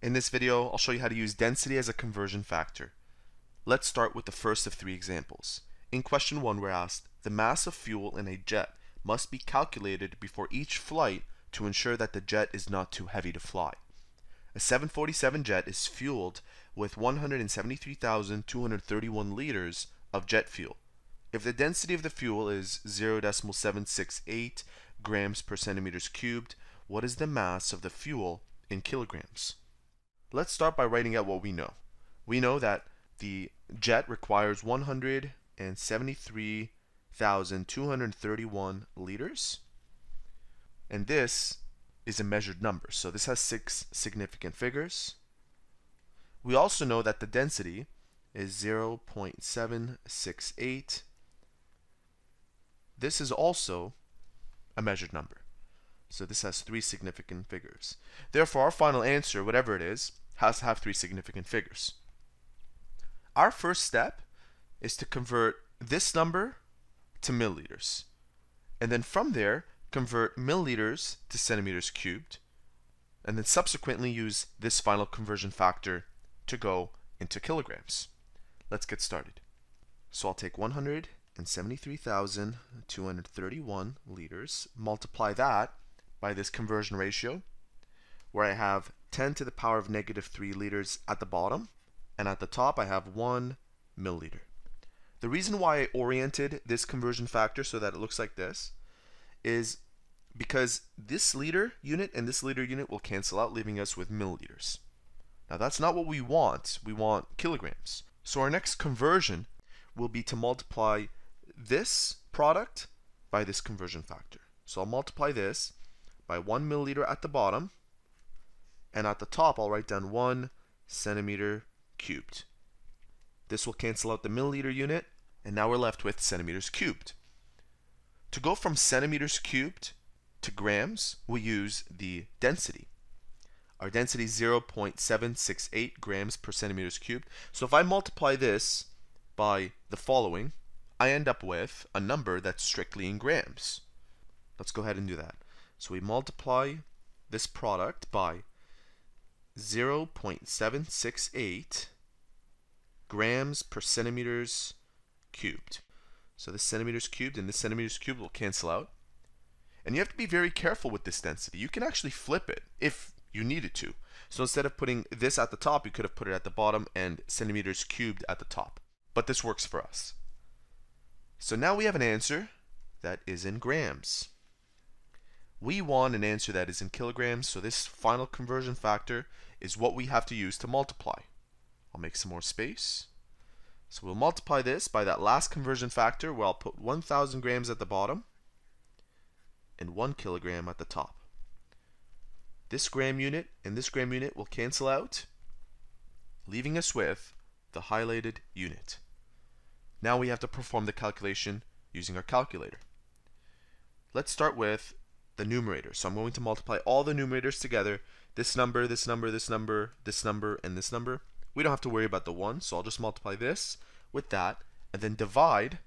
In this video, I'll show you how to use density as a conversion factor. Let's start with the first of three examples. In question 1, we're asked, the mass of fuel in a jet must be calculated before each flight to ensure that the jet is not too heavy to fly. A 747 jet is fueled with 173,231 liters of jet fuel. If the density of the fuel is 0.768 grams per centimeters cubed, what is the mass of the fuel in kilograms? Let's start by writing out what we know. We know that the jet requires 173,231 liters, and this is a measured number. So this has six significant figures. We also know that the density is 0.768. This is also a measured number. So this has three significant figures. Therefore, our final answer, whatever it is, has to have three significant figures. Our first step is to convert this number to milliliters. And then from there, convert milliliters to centimeters cubed. And then subsequently use this final conversion factor to go into kilograms. Let's get started. So I'll take 173,231 liters, multiply that by this conversion ratio, where I have 10 to the power of negative 3 liters at the bottom, and at the top I have 1 milliliter. The reason why I oriented this conversion factor so that it looks like this is because this liter unit and this liter unit will cancel out, leaving us with milliliters. Now that's not what we want. We want kilograms. So our next conversion will be to multiply this product by this conversion factor. So I'll multiply this by 1 milliliter at the bottom, and at the top I'll write down 1 centimeter cubed. This will cancel out the milliliter unit, and now we're left with centimeters cubed. To go from centimeters cubed to grams, we use the density. Our density is 0.768 grams per centimeters cubed. So if I multiply this by the following, I end up with a number that's strictly in grams. Let's go ahead and do that. So we multiply this product by 0.768 grams per centimeters cubed. So this centimeters cubed and this centimeters cubed will cancel out. And you have to be very careful with this density. You can actually flip it if you needed to. So instead of putting this at the top, you could have put it at the bottom and centimeters cubed at the top. But this works for us. So now we have an answer that is in grams. We want an answer that is in kilograms, so this final conversion factor is what we have to use to multiply. I'll make some more space. So we'll multiply this by that last conversion factor where I'll put 1,000 grams at the bottom and 1 kilogram at the top. This gram unit and this gram unit will cancel out, leaving us with the highlighted unit. Now we have to perform the calculation using our calculator. Let's start with the numerator. So I'm going to multiply all the numerators together. This number, this number, this number, this number, and this number. We don't have to worry about the 1, so I'll just multiply this with that, and then divide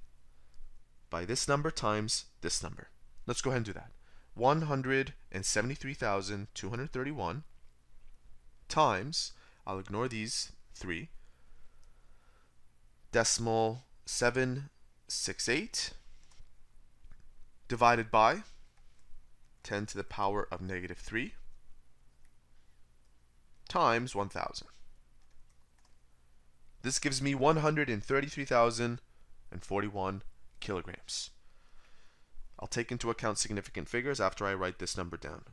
by this number times this number. Let's go ahead and do that. 173,231 times, I'll ignore these three, decimal 768 divided by 10 to the power of negative 3 times 1,000. This gives me 133,041 kilograms. I'll take into account significant figures after I write this number down.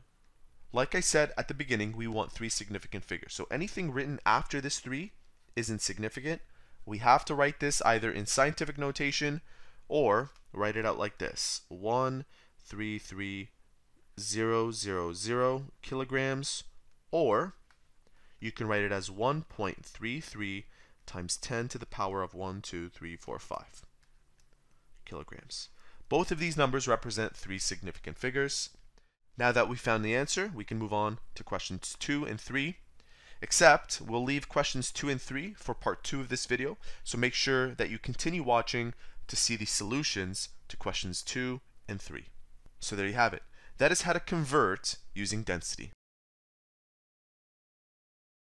Like I said at the beginning, we want three significant figures. So anything written after this 3 is insignificant. We have to write this either in scientific notation or write it out like this. 1, 3, 3, 0, 0, 0 kilograms, or you can write it as 1.33 times 10 to the power of 1, 2, 3, 4, 5 kilograms. Both of these numbers represent three significant figures. Now that we've found the answer, we can move on to questions 2 and 3. Except, we'll leave questions 2 and 3 for part 2 of this video, so make sure that you continue watching to see the solutions to questions 2 and 3. So there you have it. That is how to convert using density.